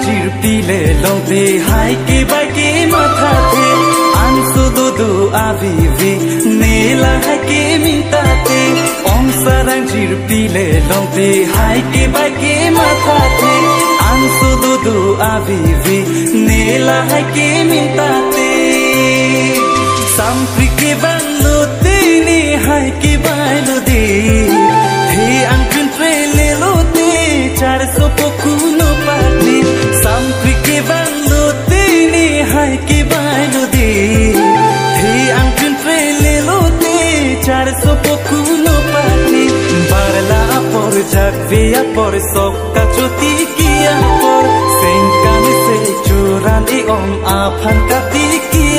কাঞ্চির পিলে লবে, হাই কে বাইকে মাথাতে আনসু দুদু আবিবি, নেলা হাইকে মিতাতে অংসারাঞ্চির পিলে লবে, হাই কে বাইকে মাথাতে আনসু দুদু আবিবি, নেলা হাইকে মিতাতে সাম্প্রিকে বাংলো তিনি হাইকে বাইলো দে। হে আঙ্কিন ট্রেলে লোতে চারশো পক্ষ soppo culo pati Parla por jak via por sok kacho ti kia por Sen kane se churan i om aphan kati kia